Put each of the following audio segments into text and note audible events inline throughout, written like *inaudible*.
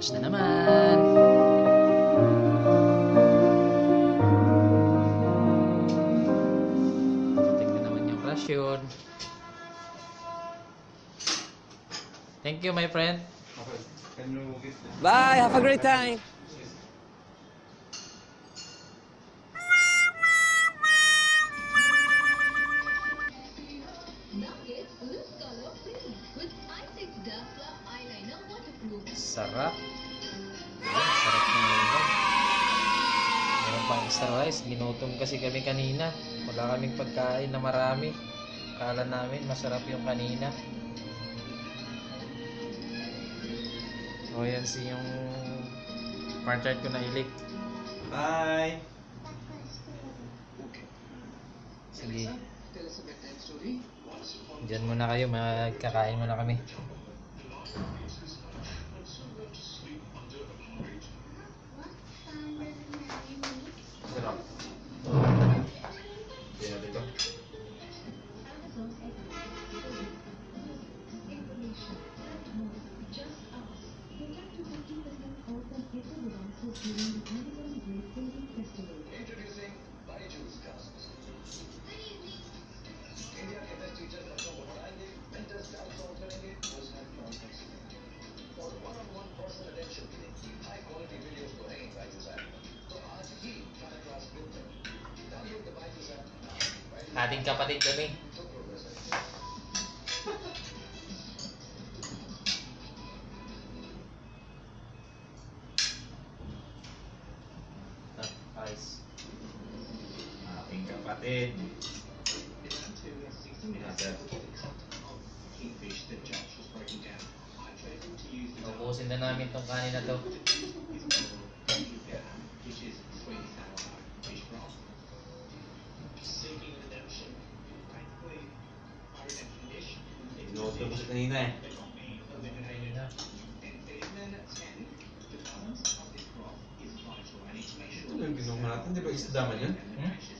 Lunch na naman. Tignan naman yung rasyon. Thank you, my friend. Okay. Can you get this? Bye. Have a great time. Sarap. Ayan, sarap ng ulam. Meron pang extra rice. Ginutom kasi kami kanina. Wala kaming pagkain na marami. Kala namin masarap yung kanina. O yan si yung partner ko na ilik. Bye. Sige. Diyan muna kayo. Magkakain muna kami. ating kapatid kami. Kapatid. Ubusin na namin tong kanin na to. Inuto ko sa kanina eh. Ano yung ginawa natin? Di ba isda man yun? Hmm?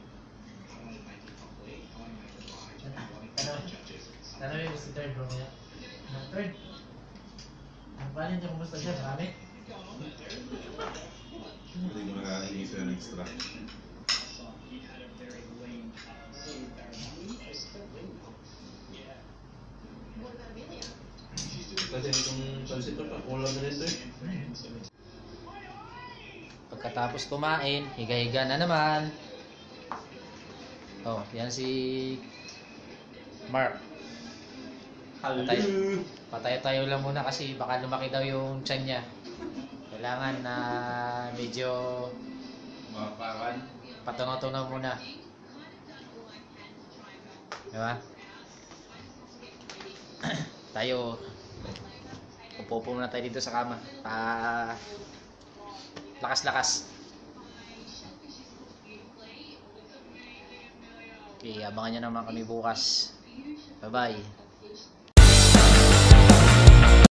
Tanong yung si third bro niya. Ang third. Ang banin niya kumusta siya? Marami? Hindi ko nakahingi sa'yo ng extra. Kasi itong pansit ko pa, kulang na nito eh. Pagkatapos kumain, higa-higa na naman. Oh, yan si Mark. Patay, patay tayo lang muna kasi baka lumaki daw yung tiyan niya. Kailangan na medyo Mapakan. patungo-tungo muna. Diba? *clears throat* tayo upo muna tayo dito sa kama. Pa lakas-lakas. Okay, abangan nyo naman kami bukas. Bye-bye.